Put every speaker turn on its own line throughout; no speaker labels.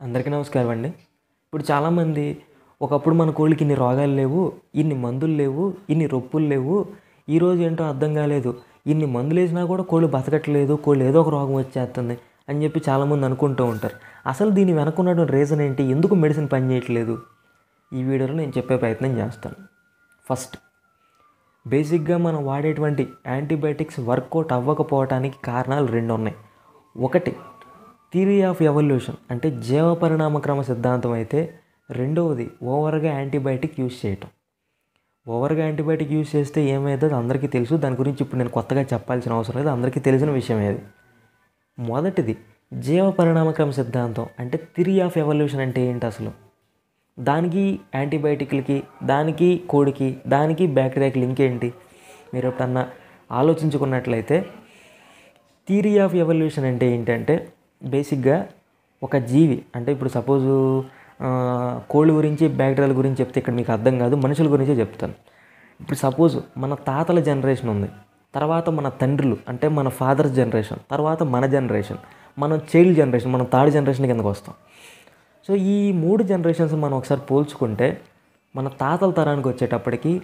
అందరికీ నమస్కారం అండి. ఇప్పుడు చాలామంది ఒకప్పుడు మన కోళ్ళకి ఇన్ని రోగాలు లేవు ఇన్ని మందులు లేవు ఇన్ని రొప్పులు లేవు. ఈరోజు ఏంటో అర్థం కాలేదు. ఇన్ని మందులు వేసినా కూడా కోళ్ళు బతకట్లేదు కోళ్ళు ఏదో ఒక రోగం వచ్చేస్తుంది అని చెప్పి చాలామంది అనుకుంటూ ఉంటారు. అసలు దీని వెనకున్నటువంటి రీజన్ ఏంటి? ఎందుకు మెడిసిన్ పనిచేయట్లేదు ఈ వీడియోలో నేను చెప్పే ప్రయత్నం చేస్తాను. ఫస్ట్ బేసిక్గా మనం వాడేటువంటి యాంటీబయాటిక్స్ వర్కౌట్ అవ్వకపోవటానికి కారణాలు రెండు ఉన్నాయి. ఒకటి థియరీ ఆఫ్ ఎవల్యూషన్ అంటే జీవ పరిణామక్రమ సిద్ధాంతం అయితే రెండవది ఓవర్గా యాంటీబయాటిక్ యూజ్ చేయటం. ఓవర్గా యాంటీబయాటిక్ యూజ్ చేస్తే ఏమవుతుందో అందరికీ తెలుసు. దాని గురించి ఇప్పుడు నేను కొత్తగా చెప్పాల్సిన అవసరం లేదు. అందరికీ తెలిసిన విషయం అది మొదటిది జీవ పరిణామక్రమ సిద్ధాంతం అంటే థియరీ ఆఫ్ ఎవల్యూషన్ అంటే ఏంటి అసలు? దానికి యాంటీబయాటిక్లకి దానికి కోడికి దానికి బ్యాక్టీరియాకి లింక్ ఏంటి? మీరు ఎప్పుడన్నా ఆలోచించుకున్నట్లయితే థిరీ ఆఫ్ ఎవల్యూషన్ అంటే ఏంటంటే బేసిక్గా ఒక జీవి. అంటే ఇప్పుడు సపోజు కోళ్ళ గురించి బ్యాక్టీరియాల గురించి చెప్తే ఇక్కడ మీకు అర్థం కాదు. మనుషుల గురించే చెప్తాను. ఇప్పుడు సపోజ్ మన తాతల జనరేషన్ ఉంది. తర్వాత మన తండ్రులు అంటే మన ఫాదర్స్ జనరేషన్ తర్వాత మన జనరేషన్ మనం చైల్డ్ జనరేషన్ మనం థర్డ్ జనరేషన్ కిందకు వస్తాం. సో ఈ మూడు జనరేషన్స్ మనం ఒకసారి పోల్చుకుంటే మన తాతల తరానికి వచ్చేటప్పటికి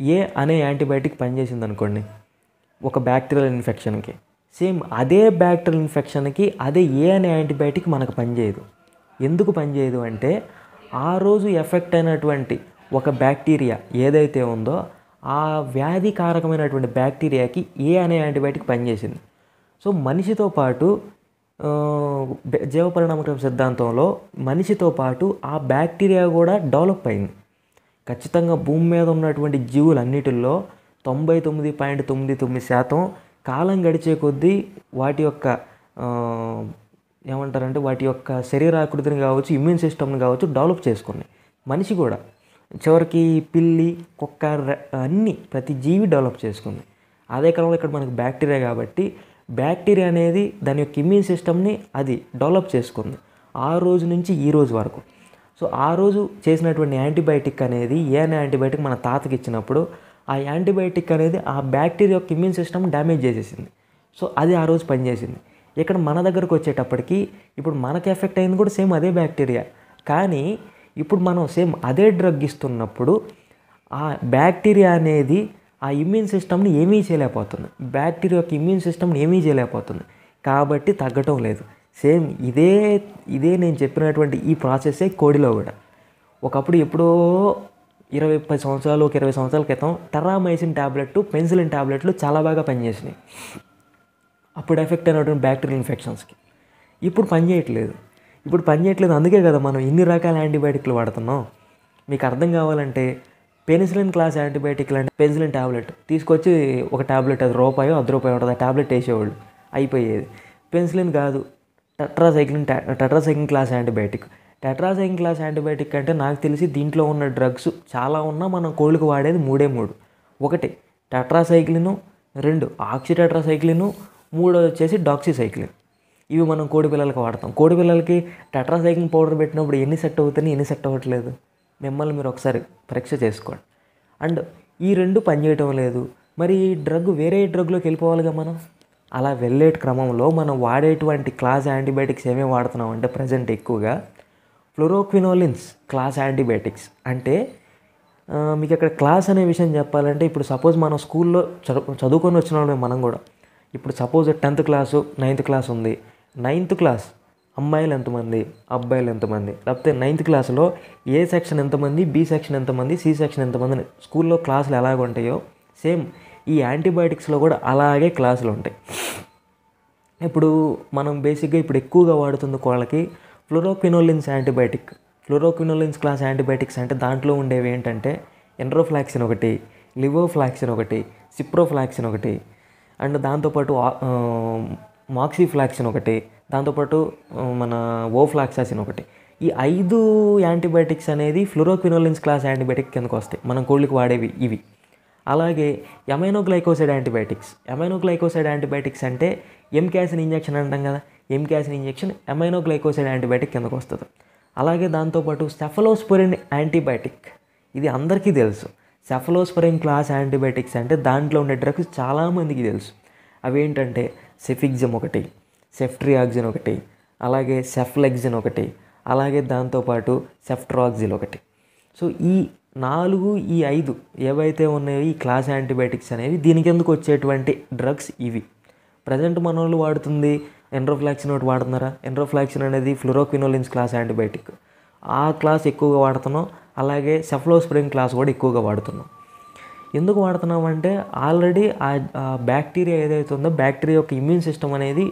ఏ అనే యాంటీబయాటిక్ పనిచేసింది అనుకోండి ఒక బ్యాక్టీరియల్ ఇన్ఫెక్షన్కి. సేమ్ అదే బ్యాక్టీరియల్ ఇన్ఫెక్షన్కి అదే ఏ అనే యాంటీబయాటిక్ మనకు పనిచేయదు. ఎందుకు పనిచేయదు అంటే ఆ రోజు ఎఫెక్ట్ అయినటువంటి ఒక బ్యాక్టీరియా ఏదైతే ఉందో ఆ వ్యాధి కారకమైనటువంటి బ్యాక్టీరియాకి ఏ అనే యాంటీబయాటిక్ పనిచేసింది. సో మనిషితో పాటు జీవ సిద్ధాంతంలో మనిషితో పాటు ఆ బ్యాక్టీరియా కూడా డెవలప్ అయింది. ఖచ్చితంగా భూమి మీద ఉన్నటువంటి జీవులన్నిటిల్లో తొంభై తొమ్మిది పాయింట్ తొమ్మిది తొమ్మిది శాతం కాలం గడిచే కొద్దీ వాటి యొక్క ఏమంటారంటే వాటి యొక్క శరీరాకృతిని కావచ్చు ఇమ్యూన్ సిస్టమ్ని కావచ్చు డెవలప్ చేసుకున్నాయి. మనిషి కూడా చివరికి పిల్లి కుక్క అన్నీ ప్రతి జీవి డెవలప్ చేసుకుంది. అదే కాలంలో ఇక్కడ మనకు బ్యాక్టీరియా కాబట్టి బ్యాక్టీరియా అనేది దాని యొక్క ఇమ్యూన్ సిస్టమ్ని అది డెవలప్ చేసుకుంది. ఆ రోజు నుంచి ఈ రోజు వరకు. సో ఆ రోజు చేసినటువంటి యాంటీబయాటిక్ అనేది ఏ యాంటీబయాటిక్ మన తాతకి ఇచ్చినప్పుడు ఆ యాంటీబయాటిక్ అనేది ఆ బ్యాక్టీరియా యొక్క ఇమ్యూన్ సిస్టమ్ డ్యామేజ్ చేసేసింది. సో అది ఆ రోజు పనిచేసింది. ఇక్కడ మన దగ్గరకు వచ్చేటప్పటికి ఇప్పుడు మనకి ఎఫెక్ట్ అయింది కూడా సేమ్ అదే బ్యాక్టీరియా. కానీ ఇప్పుడు మనం సేమ్ అదే డ్రగ్ ఇస్తున్నప్పుడు ఆ బ్యాక్టీరియా అనేది ఆ ఇమ్యూన్ సిస్టమ్ని ఏమీ చేయలేకపోతుంది. బ్యాక్టీరియా యొక్క ఇమ్యూన్ సిస్టమ్ని ఏమీ చేయలేకపోతుంది. కాబట్టి తగ్గటం లేదు. సేమ్ ఇదే ఇదే నేను చెప్పినటువంటి ఈ ప్రాసెస్సే కోడిలో కూడా. ఒకప్పుడు ఎప్పుడో ఇరవై పది సంవత్సరాలు ఒక ఇరవై సంవత్సరాల క్రితం టెరామైసిన్ ట్యాబ్లెట్ పెన్సిలిన్ ట్యాబ్లెట్లు చాలా బాగా పనిచేసినాయి. అప్పుడు ఎఫెక్ట్ అయినటువంటి బ్యాక్టీరియల్ ఇన్ఫెక్షన్స్కి. ఇప్పుడు పనిచేయట్లేదు. ఇప్పుడు పనిచేయట్లేదు అందుకే కదా మనం ఇన్ని రకాల యాంటీబయాటిక్లు వాడుతున్నాం. మీకు అర్థం కావాలంటే పెన్సిలిన్ క్లాస్ యాంటీబయాటిక్లు అంటే పెన్సిలిన్ ట్యాబ్లెట్ తీసుకొచ్చి ఒక ట్యాబ్లెట్ అది రూపాయో అర్ధ రూపాయో ఉంటుంది ఆ ట్యాబ్లెట్ వేసేవాళ్ళు. అయిపోయేది. పెన్సిలిన్ కాదు tetracycline tetracycline class antibiotic. Tetracycline class antibiotic అంటే నాకు తెలిసి దీంట్లో ఉన్న డ్రగ్స్ చాలా ఉన్నా మనం కోళ్ళకి వాడేది మూడే మూడు. ఒకటి టెట్రాసైక్లిను. రెండు ఆక్సిటెట్రాసైక్లిను. మూడోది వచ్చేసి డాక్సిసైక్లిన్. ఇవి మనం కోడి పిల్లలకి వాడతాం. కోడి పిల్లలకి టెట్రాసైక్లిన్ పౌడర్ పెట్టినప్పుడు ఎన్ని సెట్ అవుతాయి ఎన్ని సెట్ అవ్వట్లేదు? మిమ్మల్ని మీరు ఒకసారి పరీక్ష చేసుకోండి. అండ్ ఈ రెండు పనిచేయటం లేదు. మరి ఈ డ్రగ్ వేరే డ్రగ్లోకి వెళ్ళిపోవాలిగా మనం? అలా వెళ్ళే క్రమంలో మనం వాడేటువంటి క్లాస్ యాంటీబయాటిక్స్ ఏమేమి వాడుతున్నాం అంటే ప్రజెంట్ ఎక్కువగా ఫ్లోరోక్వినోలిన్స్ క్లాస్ యాంటీబయాటిక్స్. అంటే మీకు ఇక్కడ క్లాస్ అనే విషయం చెప్పాలంటే ఇప్పుడు సపోజ్ మనం స్కూల్లో చదువు చదువుకొని వచ్చిన వాళ్ళమే మనం కూడా. ఇప్పుడు suppose tenth class ninth class ఉంది. నైన్త్ క్లాస్ అమ్మాయిలు ఎంతమంది? అబ్బాయిలు ఎంతమంది? లేకపోతే నైన్త్ క్లాస్లో ఏ సెక్షన్ ఎంతమంది? బి సెక్షన్ ఎంతమంది? సి సెక్షన్ ఎంతమంది? స్కూల్లో క్లాసులు ఎలాగ ఉంటాయో సేమ్ ఈ యాంటీబయాటిక్స్లో కూడా అలాగే క్లాసులు ఉంటాయి. ఇప్పుడు మనం బేసిక్గా ఇప్పుడు ఎక్కువగా వాడుతుంది కోళ్ళకి fluoroquinolones antibiotic fluoroquinolones class antibiotics అంటే దాంట్లో ఉండేవి ఏంటంటే ఎండ్రోఫ్లాక్సిన్ ఒకటి లివోఫ్లాక్సిన్ ఒకటి సిప్రోఫ్లాక్సిన్ ఒకటి అండ్ దాంతోపాటు మాక్సిఫ్లాక్సిన్ ఒకటి దాంతోపాటు మన ఓఫ్లాక్సాసిన్ ఒకటి. ఈ ఐదు యాంటీబయాటిక్స్ అనేది ఫ్లోరోక్వినోలిన్స్ క్లాస్ యాంటీబయాటిక్ కిందకు వస్తాయి. మనం కోళ్ళకి వాడేవి ఇవి. అలాగే ఎమైనోగ్లైకోసైడ్ యాంటీబయాటిక్స్. ఎమైనోగ్లైకోసైడ్ యాంటీబయాటిక్స్ అంటే ఎంకాసిన్ ఇంజెక్షన్ అంటాం కదా. ఎంకాసిన్ ఇంజెక్షన్? ఎమైనోగ్లైకోసైడ్ యాంటీబయాటిక్ కిందకు వస్తుంది. అలాగే దాంతోపాటు సెఫలోస్పొరిన్ యాంటీబయాటిక్. ఇది అందరికీ తెలుసు. సెఫలోస్పొరిన్ క్లాస్ యాంటీబయాటిక్స్ అంటే దాంట్లో ఉండే డ్రగ్స్ చాలామందికి తెలుసు. అవి ఏంటంటే సెఫిక్జమ్ ఒకటి సెఫ్ట్రియాక్జిన్ ఒకటి అలాగే సెఫ్లెగ్జిన్ ఒకటి అలాగే దాంతోపాటు సెఫ్ట్రాక్జిల్ ఒకటి. సో ఈ నాలుగు ఈ ఐదు ఏవైతే ఉన్నాయో ఈ క్లాస్ యాంటీబయాటిక్స్ అనేవి దీనికి ఎందుకు వచ్చేటువంటి డ్రగ్స్ ఇవి? ప్రజెంట్ మన వాళ్ళు వాడుతుంది ఎండ్రోఫ్లాక్సిన్ ఒకటి వాడుతున్నారా? ఎండ్రోఫ్లాక్సిన్ అనేది ఫ్లోరోక్వినోలిన్స్ క్లాస్ యాంటీబయాటిక్ ఆ క్లాస్ ఎక్కువగా వాడుతున్నాం. అలాగే సెఫ్లోస్ప్రిన్ క్లాస్ కూడా ఎక్కువగా వాడుతున్నాం. ఎందుకు వాడుతున్నాం అంటే ఆల్రెడీ ఆ బ్యాక్టీరియా ఏదైతే ఉందో బ్యాక్టీరియా యొక్క ఇమ్యూన్ సిస్టమ్ అనేది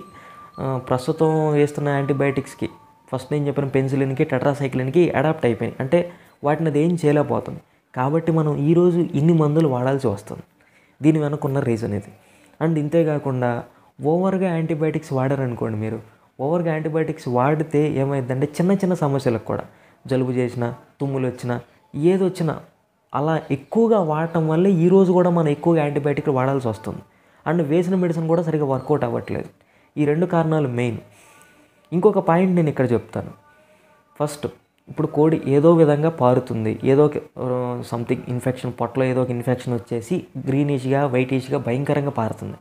ప్రస్తుతం వేస్తున్న యాంటీబయాటిక్స్కి ఫస్ట్ నేను చెప్పిన పెన్సిలిన్కి టెట్రాసైక్లిన్కి అడాప్ట్ అయిపోయినాయి. అంటే వాటిని అది ఏం చేయలేకపోతుంది. కాబట్టి మనం ఈరోజు ఇన్ని మందులు వాడాల్సి వస్తుంది. దీని వెనకున్న రీజన్ ఇది. అండ్ ఇంతేకాకుండా ఓవర్గా యాంటీబయాటిక్స్ వాడారనుకోండి మీరు ఓవర్గా యాంటీబయాటిక్స్ వాడితే ఏమైందంటే చిన్న చిన్న సమస్యలకు కూడా జలుబు చేసినా తుమ్ములు వచ్చినా ఏది వచ్చినా అలా ఎక్కువగా వాడటం వల్ల ఈరోజు కూడా మనం ఎక్కువగా యాంటీబయాటిక్లు వాడాల్సి వస్తుంది. అండ్ వేసిన మెడిసిన్ కూడా సరిగా వర్కౌట్ అవ్వట్లేదు. ఈ రెండు కారణాలు మెయిన్. ఇంకొక పాయింట్ నేను ఇక్కడ చెప్తాను. ఫస్ట్ ఇప్పుడు కోడి ఏదో విధంగా పారుతుంది. ఏదో సంథింగ్ ఇన్ఫెక్షన్ పొట్టలో ఏదో ఒక ఇన్ఫెక్షన్ వచ్చేసి గ్రీనిష్గా వైటిష్గా భయంకరంగా పారుతుంది.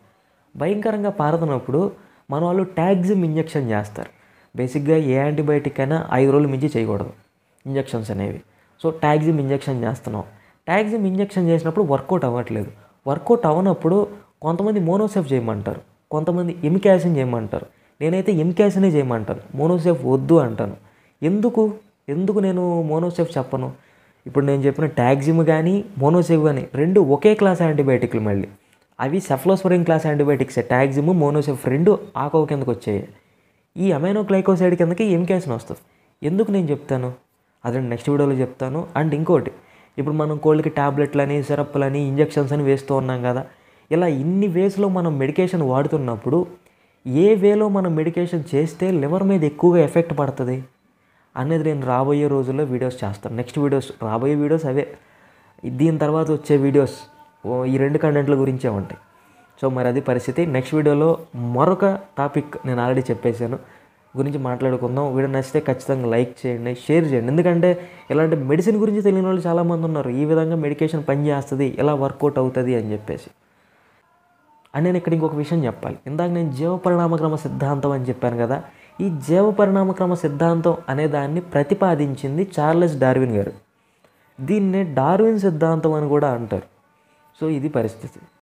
భయంకరంగా పారదనప్పుడు మన వాళ్ళు ట్యాగ్జిమ్ ఇంజెక్షన్ చేస్తారు. బేసిక్గా ఏ యాంటీబయాటిక్ అయినా ఐదు రోజులు మించి చేయకూడదు ఇంజెక్షన్స్ అనేవి. సో ట్యాగ్జిమ్ ఇంజెక్షన్ చేస్తున్నాం. ట్యాగ్జిమ్ ఇంజెక్షన్ చేసినప్పుడు వర్కౌట్ అవ్వట్లేదు. వర్కౌట్ అవ్వనప్పుడు కొంతమంది మోనోసెఫ్ చేయమంటారు. కొంతమంది ఎమికాసిన్ చేయమంటారు. నేనైతే ఎమికాసినే చేయమంటాను. మోనోసెఫ్ వద్దు అంటాను. ఎందుకు? ఎందుకు నేను మోనోసెఫ్ చెప్పను? ఇప్పుడు నేను చెప్పిన ట్యాగ్జిమ్ కానీ మోనోసెఫ్ కానీ రెండు ఒకే క్లాస్ యాంటీబయాటిక్లు మళ్ళీ. అవి cephalosporin class antibiotics Taxim Monocef రెండు ఆకో కిందకు వచ్చాయి. ఈ అమైనో గ్లైకోసైడ్ కిందకి ఎంకాసిన్ వస్తుంది? ఎందుకు నేను చెప్తాను? అదే నెక్స్ట్ వీడియోలో చెప్తాను. అండ్ ఇంకోటి ఇప్పుడు మనం కోళ్ళకి ట్యాబ్లెట్లని సిరప్లని ఇంజెక్షన్స్ అని వేస్తూ ఉన్నాం కదా ఇలా ఇన్ని వేస్లో మనం మెడికేషన్ వాడుతున్నప్పుడు ఏ వేలో మనం మెడికేషన్ చేస్తే లివర్ మీద ఎక్కువగా ఎఫెక్ట్ పడుతుంది? అనేది నేను రాబోయే రోజుల్లో వీడియోస్ చేస్తాను. నెక్స్ట్ వీడియోస్ రాబోయే వీడియోస్ అవే. దీని తర్వాత వచ్చే వీడియోస్ ఈ రెండు కంటెంట్ల గురించే ఉంటాయి. సో మరి అది పరిస్థితి. నెక్స్ట్ వీడియోలో మరొక టాపిక్ నేను ఆల్రెడీ చెప్పేశాను. గురించి మాట్లాడుకుందాం. వీడియో నచ్చితే ఖచ్చితంగా లైక్ చేయండి షేర్ చేయండి. ఎందుకంటే ఇలాంటి మెడిసిన్ గురించి తెలియని వాళ్ళు చాలామంది ఉన్నారు. ఈ విధంగా మెడికేషన్ పనిచేస్తుంది ఎలా వర్కౌట్ అవుతుంది అని చెప్పేసి. అండ్ నేను ఇక్కడ ఇంకొక విషయం చెప్పాలి. ఇందాక నేను జీవ పరిణామక్రమ సిద్ధాంతం అని చెప్పాను కదా. ఈ జీవ పరిణామక్రమ సిద్ధాంతం అనే దాన్ని ప్రతిపాదించింది చార్లెస్ డార్విన్ గారు. దీన్నే డార్విన్ సిద్ధాంతం అని కూడా అంటారు. సో ఇది పరిస్థితి.